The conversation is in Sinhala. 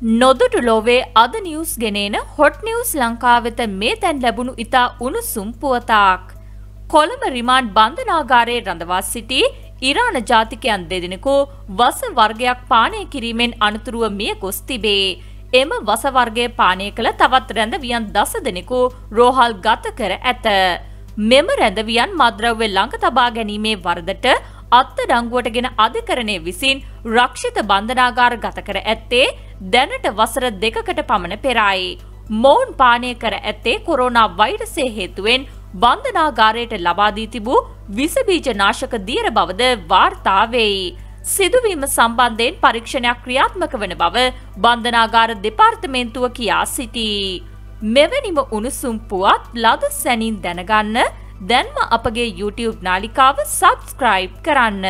නොදුටු ලෝවේ අද නිවස් ගෙනේන හොට් නිවස් ලංකාවෙත මේ තැන් ලැබුණු ඉතා උණුසුම් පුවතාක්. කොළඹ රිමාන්ඩ් බන්ධනාගාරයේ රඳවා සිටි ඉරාන ජාතිකයන් දෙදෙනෙකු වස වර්ගයක් පානය කිරීමෙන් අනතුරුව මිය ගොස් තිබේ. එම වසවර්ගය පානය කළ තවත් රැඳවියන් දස දෙනෙකු රෝහල් ගත කර ඇත. මෙම රැඳවියන් මද්‍රව්‍ය ළඟ තබා ගැනීමේ වරදට අත්තඩංගුවටගෙන අධිකරණය විසින් රක්ෂිත බන්ධනාගාර ගත කර ඇත්තේ දැනට වසර දෙකකට පමණ පෙරයි. මොවුන් පානය කර ඇත්තේ කොරෝනා වෛරසය හේතුවෙන් බන්ධනාගාරයට ලබාදී තිබූ විසබීජ නාශක දීර බවද වාර්තාවෙයි. සිදුවීම සම්බන්ධයෙන් පරීක්ෂණයක් ක්‍රියාත්මක වන බව බන්ධනාගාර දෙපාර්තමේන්තුව කියා සිටී. මෙවැනිම උණුසුම් පුවත් ලද සැනින් දැනගන්න දැන්ම අපගේ YouTube නාලිකාව සබස්ක්‍රයිබ් කරන්න.